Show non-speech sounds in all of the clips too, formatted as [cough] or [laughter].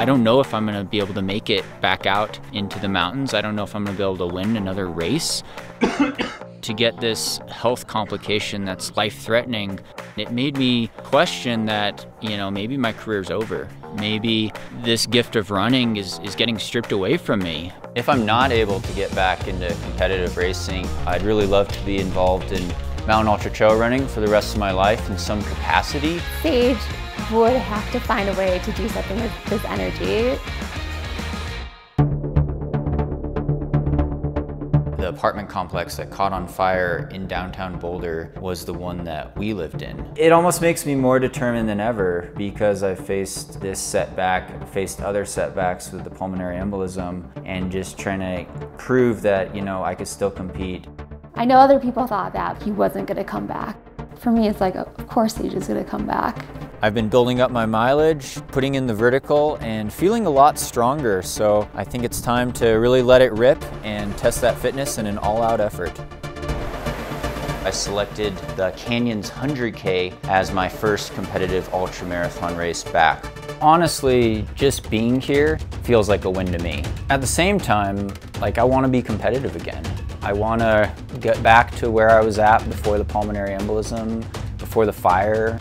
I don't know if I'm going to be able to make it back out into the mountains. I don't know if I'm going to be able to win another race. [coughs] to get this health complication that's life threatening, it made me question that, you know, maybe my career's over. Maybe this gift of running is, is getting stripped away from me. If I'm not able to get back into competitive racing, I'd really love to be involved in mountain ultra trail running for the rest of my life in some capacity. Sage would have to find a way to do something with this energy. The apartment complex that caught on fire in downtown Boulder was the one that we lived in. It almost makes me more determined than ever because I faced this setback, faced other setbacks with the pulmonary embolism, and just trying to prove that, you know, I could still compete. I know other people thought that he wasn't going to come back. For me, it's like, of course he's just going to come back. I've been building up my mileage, putting in the vertical, and feeling a lot stronger, so I think it's time to really let it rip and test that fitness in an all-out effort. I selected the Canyons 100K as my first competitive ultramarathon race back. Honestly, just being here feels like a win to me. At the same time, like I want to be competitive again. I want to get back to where I was at before the pulmonary embolism, before the fire.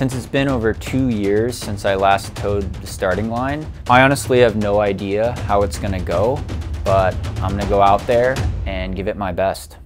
Since it's been over two years since I last toed the starting line, I honestly have no idea how it's gonna go, but I'm gonna go out there and give it my best.